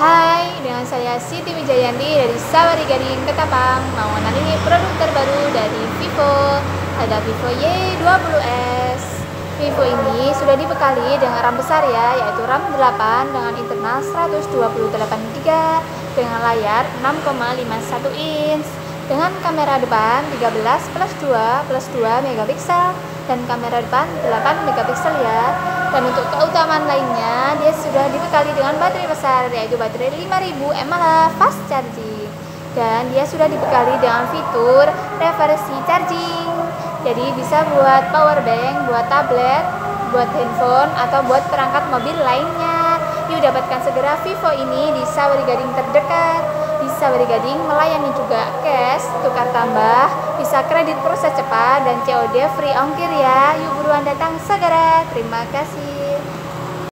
Hai, dengan saya Siti Wijayanti dari Sawari Gading Ketapang Mau mengenali produk terbaru dari Vivo. Ada Vivo Y20s Vivo ini sudah dibekali dengan RAM besar ya Yaitu RAM 8 dengan internal 128GB Dengan layar 6,51 inch Dengan kamera depan 13 plus 2 plus 2 megapiksel Dan kamera depan 8 megapiksel ya dan untuk keutamaan lainnya, dia sudah dibekali dengan baterai besar, yaitu baterai 5000 mAh fast charging. Dan dia sudah dibekali dengan fitur reversi charging. Jadi bisa buat power bank, buat tablet, buat handphone, atau buat perangkat mobil lainnya. Yuk dapatkan segera Vivo ini di Sawari Gading terdekat. Di Sawari Gading melayani juga cash, tukar tambah, bisa kredit proses cepat dan COD free ongkir ya. Yuk buruan datang segera. Terima kasih.